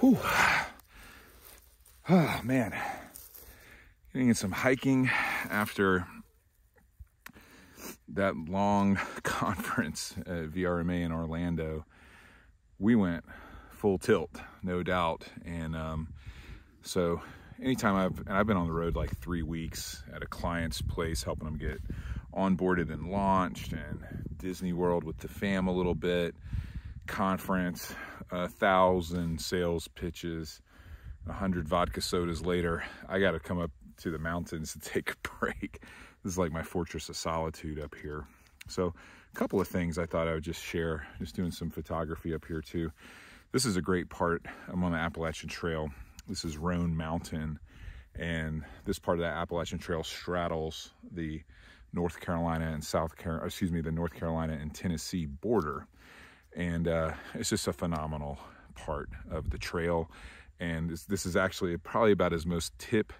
Whew. Oh, man. Getting in some hiking after that long conference at VRMA in Orlando. We went full tilt, no doubt. And um, so anytime I've, and I've been on the road like three weeks at a client's place, helping them get onboarded and launched and Disney World with the fam a little bit, conference, a thousand sales pitches, a hundred vodka sodas later, I got to come up to the mountains to take a break. This is like my fortress of solitude up here. So a couple of things I thought I would just share, just doing some photography up here too. This is a great part. I'm on the Appalachian Trail. This is Roan Mountain. And this part of the Appalachian Trail straddles the North Carolina and South Carolina, excuse me, the North Carolina and Tennessee border. And uh, it's just a phenomenal part of the trail. And this, this is actually probably about as most tip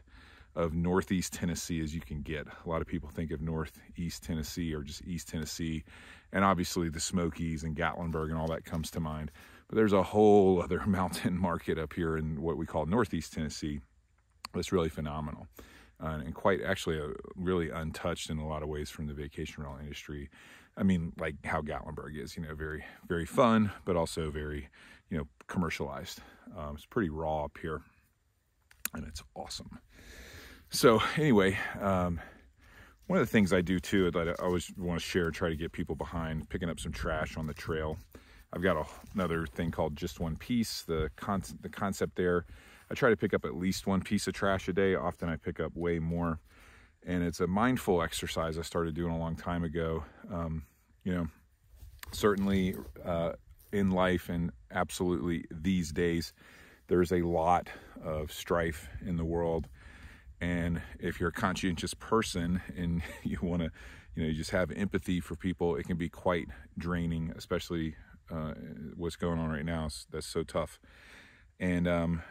of Northeast Tennessee as you can get. A lot of people think of Northeast Tennessee or just East Tennessee. And obviously the Smokies and Gatlinburg and all that comes to mind. But there's a whole other mountain market up here in what we call Northeast Tennessee. That's really phenomenal. And quite actually a, really untouched in a lot of ways from the vacation rental industry. I mean, like how Gatlinburg is, you know, very, very fun, but also very, you know, commercialized. Um, it's pretty raw up here and it's awesome. So anyway, um, one of the things I do too that I always want to share, try to get people behind, picking up some trash on the trail. I've got a, another thing called Just One Piece. The, con the concept there, I try to pick up at least one piece of trash a day. Often I pick up way more and it's a mindful exercise I started doing a long time ago. Um, you know, certainly uh, in life and absolutely these days, there's a lot of strife in the world. And if you're a conscientious person and you want to, you know, you just have empathy for people, it can be quite draining, especially uh, what's going on right now. That's so tough. And um,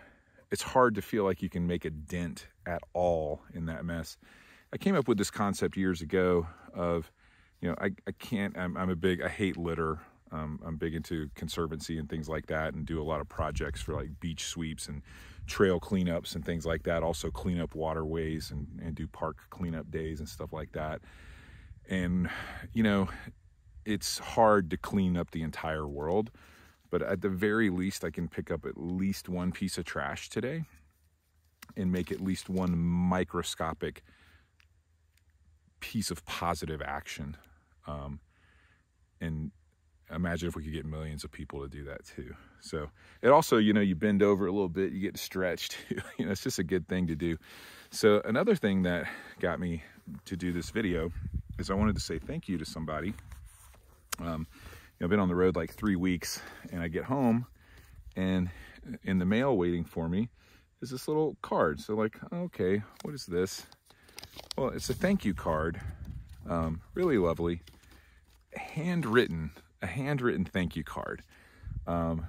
it's hard to feel like you can make a dent at all in that mess. I came up with this concept years ago of, you know, I, I can't, I'm, I'm a big, I hate litter. Um, I'm big into conservancy and things like that and do a lot of projects for like beach sweeps and trail cleanups and things like that. Also clean up waterways and, and do park cleanup days and stuff like that. And, you know, it's hard to clean up the entire world, but at the very least, I can pick up at least one piece of trash today and make at least one microscopic piece of positive action. Um, and imagine if we could get millions of people to do that too. So it also, you know, you bend over a little bit, you get stretched. you know, it's just a good thing to do. So another thing that got me to do this video is I wanted to say thank you to somebody. Um, know, I've been on the road like three weeks and I get home and in the mail waiting for me is this little card. So like, okay, what is this? Well, it's a thank you card. Um, really lovely. Handwritten, a handwritten thank you card. Um,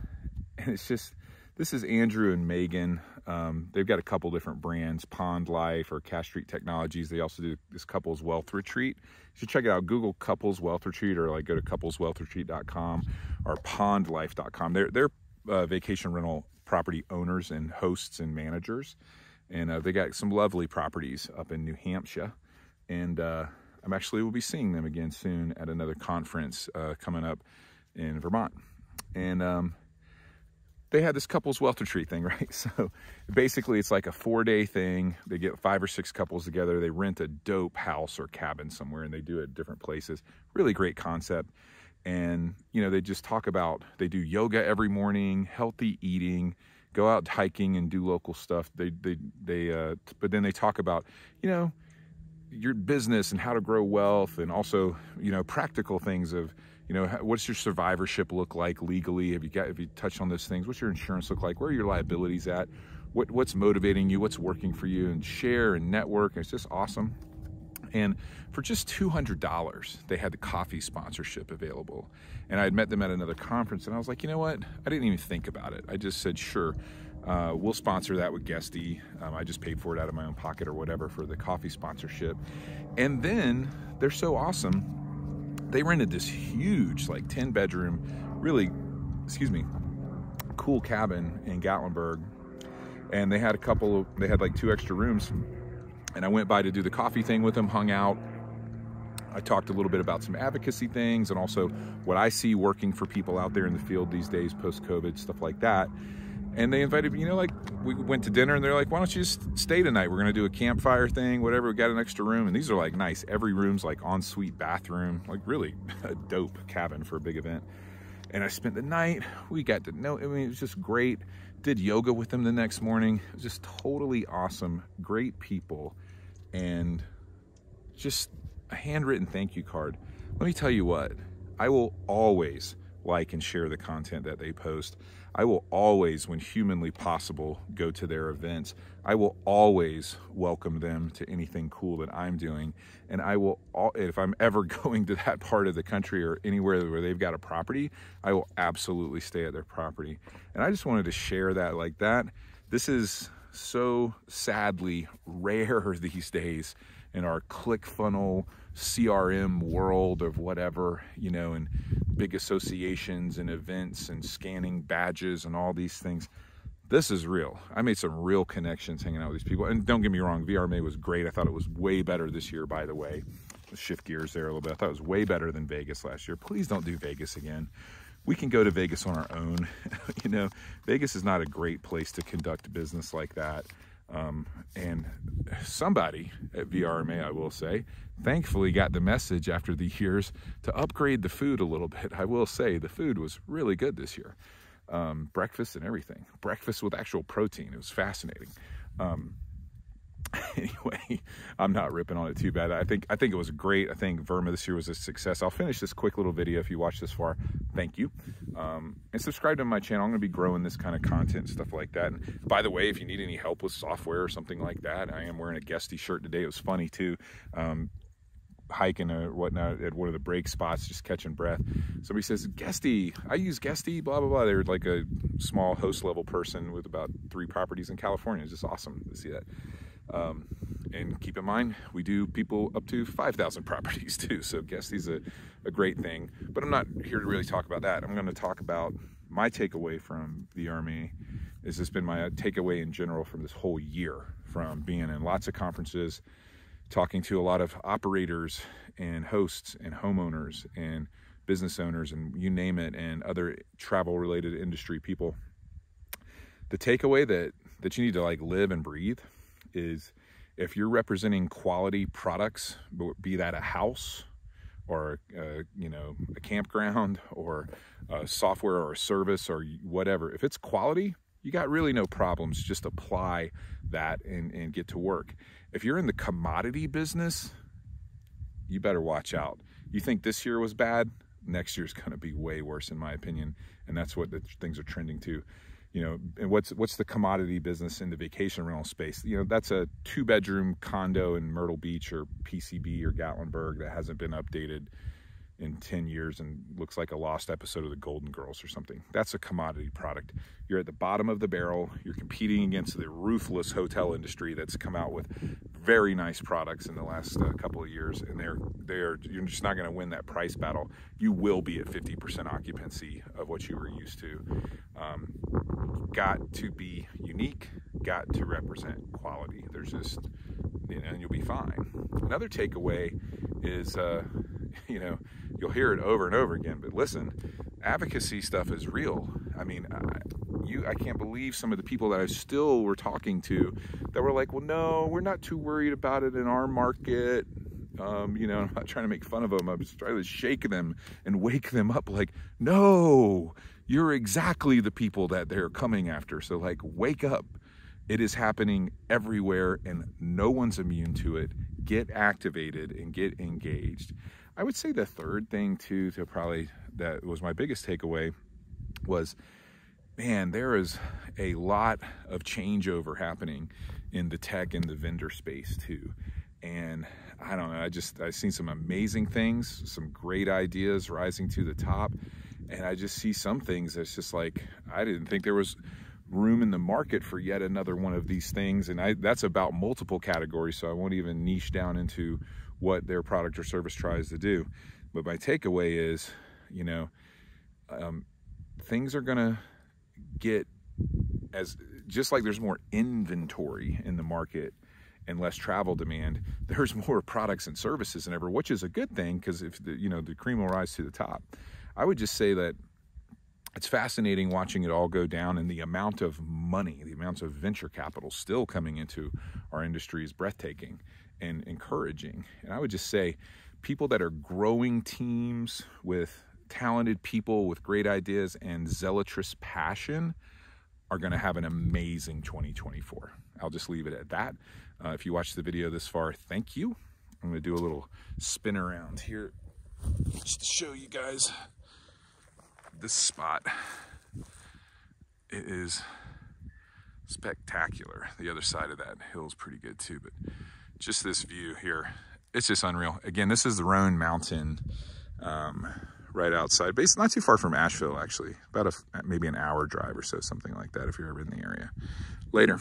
and it's just, this is Andrew and Megan. Um, they've got a couple different brands, Pond Life or Cash Street Technologies. They also do this couples wealth retreat. You should check it out. Google couples wealth retreat or like go to coupleswealthretreat.com or pondlife.com. They're, they're uh, vacation rental property owners and hosts and managers and uh, they got some lovely properties up in New Hampshire. And uh, I'm actually will be seeing them again soon at another conference uh, coming up in Vermont. And um, they had this couples wealth retreat thing, right? So basically, it's like a four-day thing. They get five or six couples together. They rent a dope house or cabin somewhere, and they do it at different places. Really great concept. And you know, they just talk about they do yoga every morning, healthy eating go out hiking and do local stuff. They they they uh, but then they talk about you know your business and how to grow wealth and also you know practical things of you know what's your survivorship look like legally? Have you got have you touched on those things? What's your insurance look like? Where are your liabilities at? What what's motivating you? What's working for you? And share and network. It's just awesome. And for just $200 they had the coffee sponsorship available. And i had met them at another conference and i was like you know what? I didn't even think about it. I just said sure uh, we'll sponsor that with Guesty. Um, I just paid for it out of my own pocket or whatever for the coffee sponsorship. And then they're so awesome. They rented this huge, like 10 bedroom, really, excuse me, cool cabin in Gatlinburg, and they had a couple. Of, they had like two extra rooms, and I went by to do the coffee thing with them, hung out. I talked a little bit about some advocacy things and also what I see working for people out there in the field these days, post COVID, stuff like that. And they invited me, you know, like we went to dinner and they're like, why don't you just stay tonight? We're going to do a campfire thing, whatever. We got an extra room. And these are like nice. Every room's like ensuite bathroom, like really a dope cabin for a big event. And I spent the night. We got to know, I mean, it was just great. Did yoga with them the next morning. It was just totally awesome. Great people. And just a handwritten thank you card. Let me tell you what, I will always like and share the content that they post. I will always, when humanly possible, go to their events. I will always welcome them to anything cool that I'm doing. And I will, if I'm ever going to that part of the country or anywhere where they've got a property, I will absolutely stay at their property. And I just wanted to share that like that. This is so sadly rare these days in our ClickFunnels CRM world of whatever, you know, and big associations and events and scanning badges and all these things. This is real. I made some real connections hanging out with these people. And don't get me wrong, VRMA was great. I thought it was way better this year, by the way. Let's shift gears there a little bit. I thought it was way better than Vegas last year. Please don't do Vegas again. We can go to Vegas on our own. you know, Vegas is not a great place to conduct business like that. Um, and somebody at VRMA, I will say, thankfully got the message after the years to upgrade the food a little bit. I will say the food was really good this year. Um, breakfast and everything. Breakfast with actual protein. It was fascinating. Um, anyway, I'm not ripping on it too bad. I think I think it was great. I think VRMA this year was a success. I'll finish this quick little video if you watch this far. Thank you. Um, and subscribe to my channel. I'm going to be growing this kind of content and stuff like that. And by the way, if you need any help with software or something like that, I am wearing a Guesty shirt today. It was funny too. Um, hiking or whatnot at one of the break spots, just catching breath. Somebody says, Guesty, I use Guesty, blah, blah, blah. They're like a small host level person with about three properties in California. It's just awesome to see that. Um, and keep in mind, we do people up to 5,000 properties too. So Guesty's a, a great thing. But I'm not here to really talk about that. I'm going to talk about my takeaway from VRMA. Is this been my takeaway in general from this whole year from being in lots of conferences, talking to a lot of operators and hosts and homeowners and business owners and you name it and other travel related industry people. The takeaway that that you need to like live and breathe is if you're representing quality products, be that a house or uh, you know a campground or a software or a service or whatever, if it's quality, you got really no problems. Just apply that and, and get to work. If you're in the commodity business, you better watch out. You think this year was bad? Next year's going to be way worse, in my opinion, and that's what the things are trending to you know, and what's what's the commodity business in the vacation rental space? You know, that's a two bedroom condo in Myrtle Beach or PCB or Gatlinburg that hasn't been updated in 10 years and looks like a lost episode of the Golden Girls or something. That's a commodity product. You're at the bottom of the barrel. You're competing against the ruthless hotel industry that's come out with very nice products in the last uh, couple of years, and they're they're you're just not going to win that price battle. You will be at 50% occupancy of what you were used to. Um, got to be unique. Got to represent quality. There's just you know, and you'll be fine. Another takeaway is, uh, you know, you'll hear it over and over again, but listen, advocacy stuff is real. I mean, I, you, I can't believe some of the people that I still were talking to that were like, well, no, we're not too worried about it in our market. Um, you know, I'm not trying to make fun of them. I'm just trying to shake them and wake them up like, no, you're exactly the people that they're coming after. So like, wake up. It is happening everywhere and no one's immune to it. Get activated and get engaged. I would say the third thing too, to probably that was my biggest takeaway was, man, there is a lot of changeover happening in the tech and the vendor space too. And I don't know, I just, I've seen some amazing things, some great ideas rising to the top. And I just see some things that's just like, I didn't think there was room in the market for yet another one of these things. And I, that's about multiple categories. So I won't even niche down into what their product or service tries to do. But my takeaway is, you know, um, things are going to get as just like there's more inventory in the market and less travel demand, there's more products and services than ever, which is a good thing because if the you know the cream will rise to the top. I would just say that it's fascinating watching it all go down and the amount of money, the amounts of venture capital still coming into our industry is breathtaking and encouraging. And I would just say people that are growing teams with talented people with great ideas and zealotous passion are going to have an amazing 2024. I'll just leave it at that. Uh, if you watched the video this far, thank you. I'm going to do a little spin around here just to show you guys this spot. It is spectacular. The other side of that hill is pretty good too, but just this view here, it's just unreal. Again, this is the Roan Mountain um, right outside, based not too far from Asheville, actually. About a, maybe an hour drive or so, something like that, if you're ever in the area. Later.